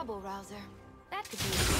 Trouble rouser. That could be.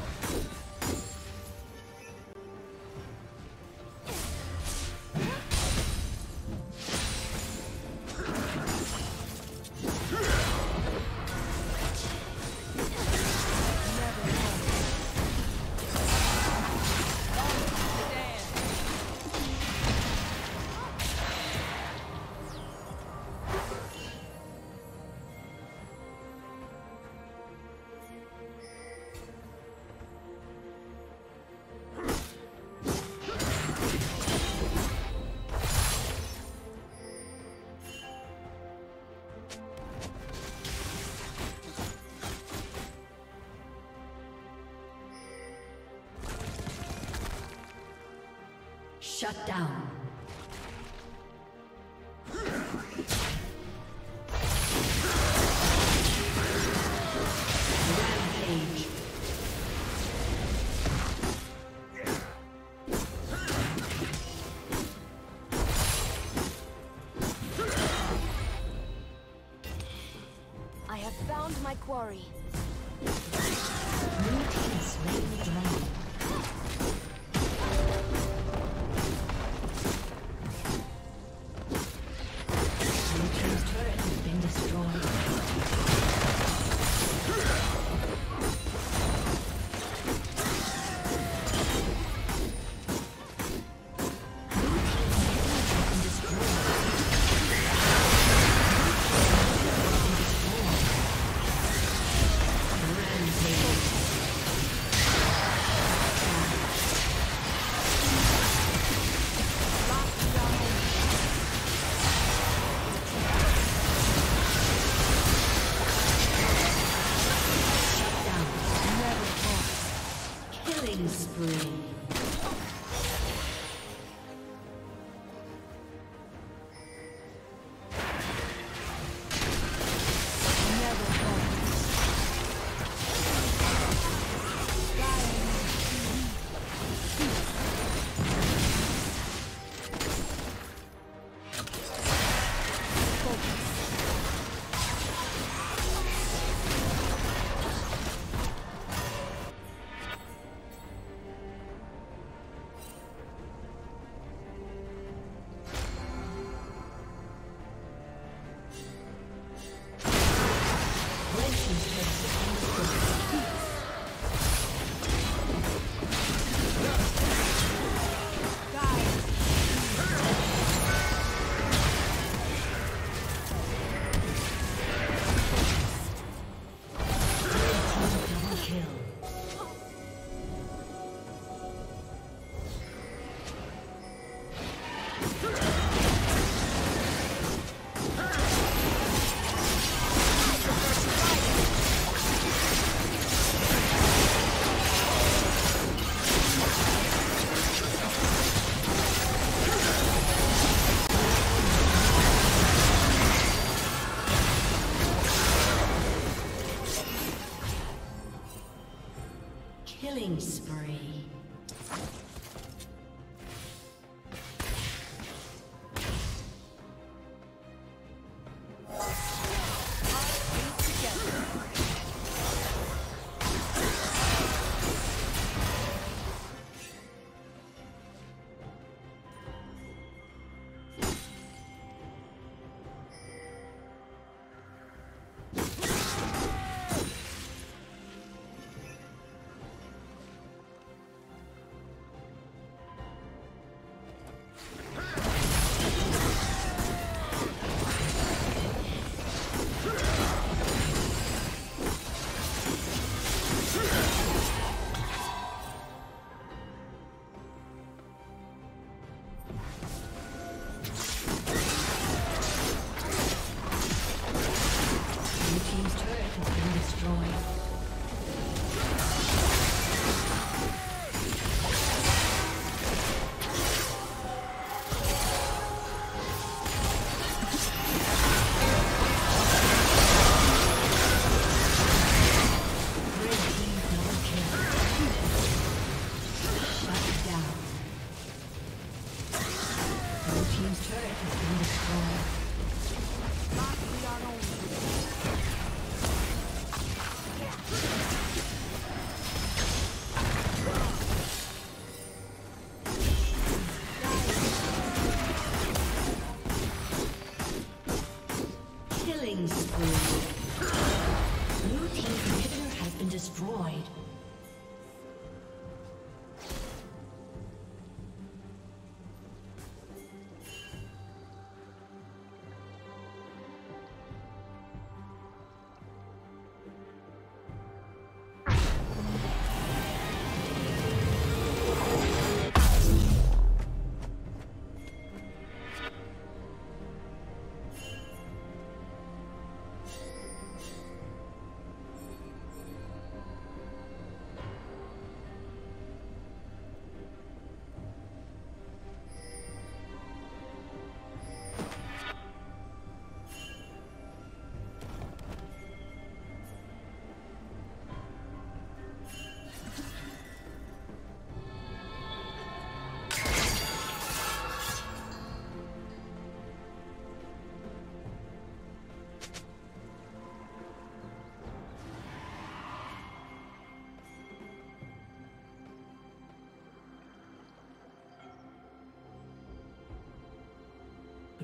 Shut down.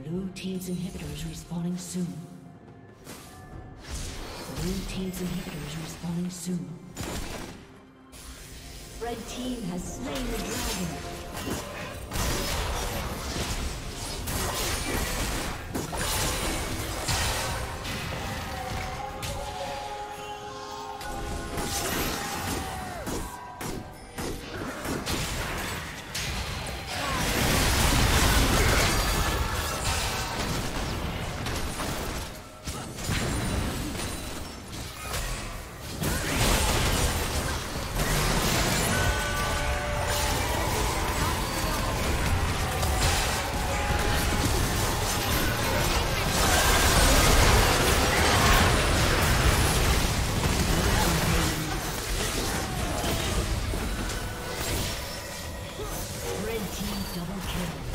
Blue Team's inhibitor is respawning soon. Blue Team's inhibitor is respawning soon. Red Team has slain the dragon. A summoner